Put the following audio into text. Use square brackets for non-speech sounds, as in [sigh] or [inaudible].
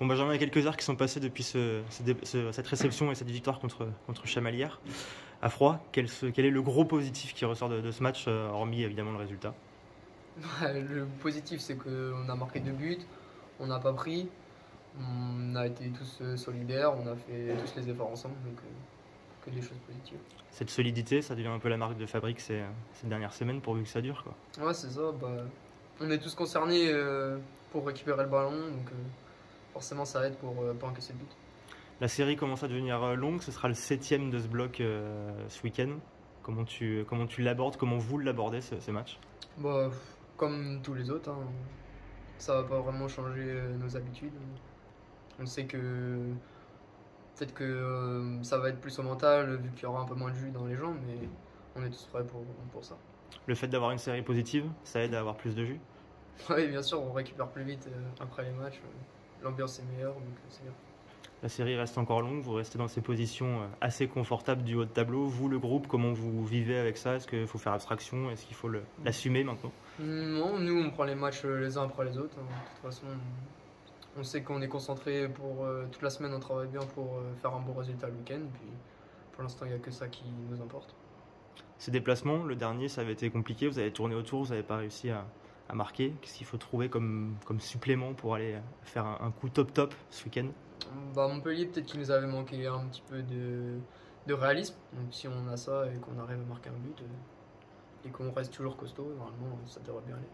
Bon, Benjamin, il y a quelques heures qui sont passées depuis ce- ce cette réception et cette victoire contre, contre Chamalières. À froid, quel, est le gros positif qui ressort de, de ce match, euh, hormis évidemment le résultat? [laughs] Le positif, c'est qu'on a marqué deux buts, on n'a pas pris, on a été tous euh, solidaires, on a fait tous les efforts ensemble, donc euh, que des choses positives. Cette solidité, ça devient un peu la marque de fabrique ces, ces dernières semaines pourvu que ça dure. Quoi. Ouais, c'est ça. Bah, on est tous concernés euh, pour récupérer le ballon, donc euh, forcément ça aide pour euh, pas encaisser de but. La série commence à devenir euh, longue, ce sera le septième de ce bloc euh, ce week-end. Comment tu, comment tu l'abordes, comment vous l'abordez ce, ce match? Bah, comme tous les autres, hein, ça va pas vraiment changer nos habitudes. On sait que peut-être que euh, ça va être plus au mental vu qu'il y aura un peu moins de jus dans les jambes, mais on est tous prêts pour, pour ça. Le fait d'avoir une série positive, ça aide à avoir plus de jus? [laughs] Oui, bien sûr, on récupère plus vite euh, après les matchs. euh, L'ambiance est meilleure, donc euh, c'est bien. La série reste encore longue, vous restez dans ces positions euh, assez confortables du haut de tableau. Vous, le groupe, comment vous vivez avec ça? Est-ce qu'il faut faire abstraction? Est-ce qu'il faut le- l'assumer maintenant? Non, nous on prend les matchs euh, les uns après les autres. hein. De toute façon, on sait qu'on est concentré pour euh, toute la semaine, on travaille bien pour euh, faire un bon résultat le week-end. Puis pour l'instant, il n'y a que ça qui nous importe. Ces déplacements, le dernier, ça avait été compliqué. Vous avez tourné autour, vous n'avez pas réussi à, à marquer. Qu'est-ce qu'il faut trouver comme, comme supplément pour aller faire un, coup top-top ce week-end? Bah, Montpellier, peut-être qu'il nous avait manqué un petit peu de, de réalisme. Donc si on a ça et qu'on arrive à marquer un but euh, et qu'on reste toujours costaud, normalement ça devrait bien aller.